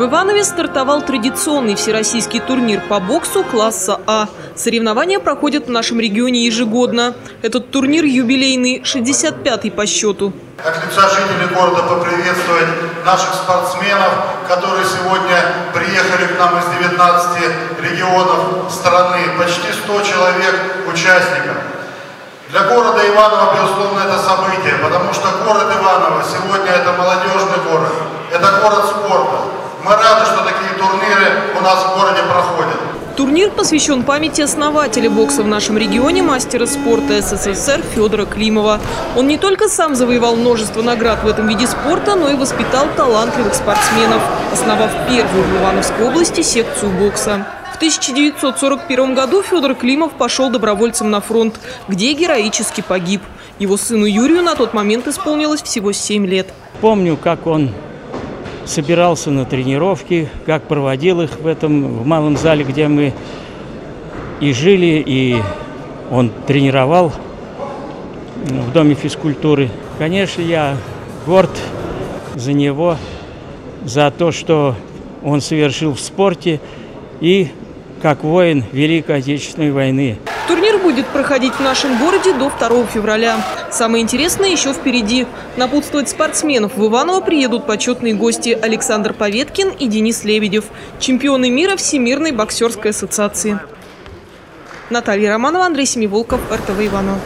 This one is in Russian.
В Иванове стартовал традиционный всероссийский турнир по боксу класса А. Соревнования проходят в нашем регионе ежегодно. Этот турнир юбилейный, 65-й по счету. От лица жителей города поприветствовать наших спортсменов, которые сегодня приехали к нам из 19 регионов страны. Почти 100 человек участников. Для города Иваново, безусловно, это событие, потому что город Иваново сегодня это молодежный город, это город спорта. Мы рады, что такие турниры у нас в городе проходят. Турнир посвящен памяти основателя бокса в нашем регионе, мастера спорта СССР Федора Климова. Он не только сам завоевал множество наград в этом виде спорта, но и воспитал талантливых спортсменов, основав первую в Ивановской области секцию бокса. В 1941 году Федор Климов пошел добровольцем на фронт, где героически погиб. Его сыну Юрию на тот момент исполнилось всего 7 лет. Помню, как он собирался на тренировки, как проводил их в этом в малом зале, где мы и жили, и он тренировал в Доме физкультуры. Конечно, я горд за него, за то, что он совершил в спорте и как воин Великой Отечественной войны будет проходить в нашем городе до 2 февраля. Самое интересное еще впереди. Напутствовать спортсменов в Иваново приедут почетные гости Александр Поветкин и Денис Лебедев, чемпионы мира Всемирной боксерской ассоциации. Наталья Романова, Андрей Семиволков, РТВ Иваново.